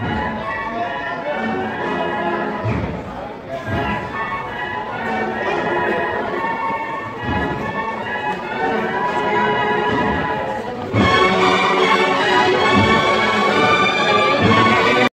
Yeah.